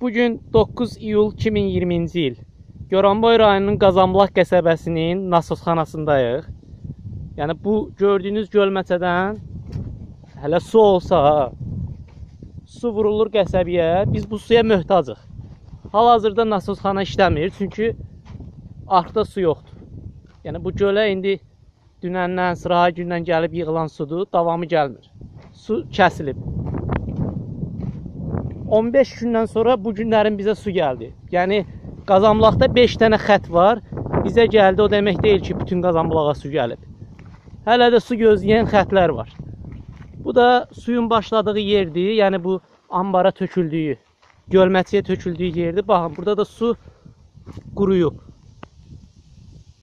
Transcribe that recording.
Bugün 9 iyul 2020-ci il. Goranboy rayonunun Qazanbulaq qəsəbəsinin nasosxanasındayıq. Yəni bu gördüyünüz gölməçədən hələ su olsa, su vurulur qəsəbəyə. Biz bu suya möhtacıq. Hal-hazırda nasosxana işləmir, çünki arxda su yoxdur. Yəni bu gölə indi dünəndən, sıraha gündən gəlib yığılan sudur, davamı gəlmir. Su kəsilib. 15 gündən sonra bu günlərin bizə su gəldi. Yəni Qazanbulaqda 5 dənə xətt var. Bizə gəldi. O demək deyil ki, bütün Qazanbulağa su gəlib. Hələ də su gözləyən xəttlər var. Bu da suyun başladığı yerdir. Yəni bu ambara töküldüyü, gölməçəyə töküldüyü yerdir. Baxın, burada da su quruyub.